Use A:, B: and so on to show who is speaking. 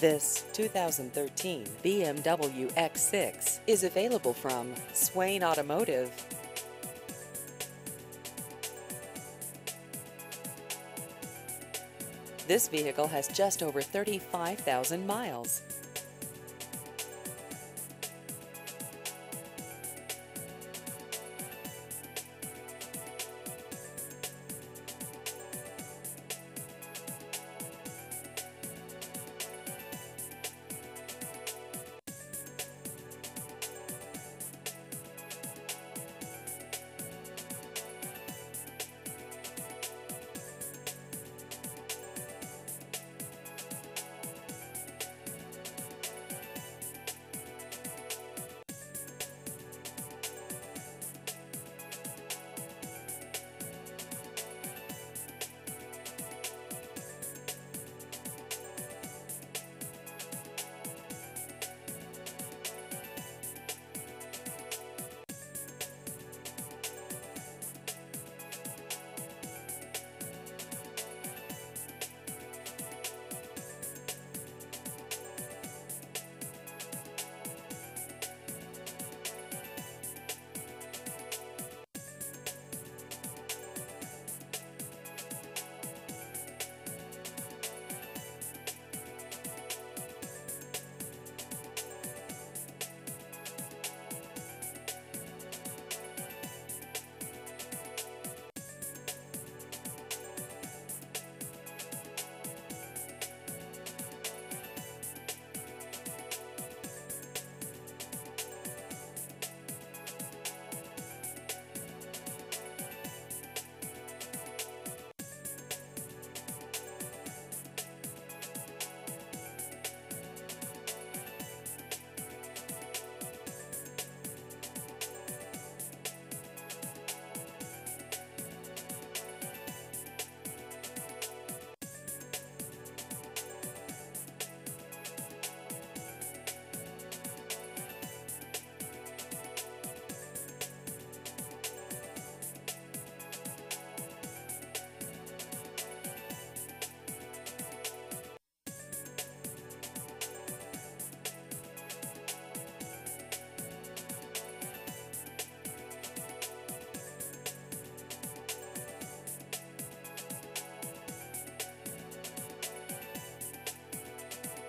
A: This 2013 BMW X6 is available from Swain Automotive. This vehicle has just over 35,000 miles.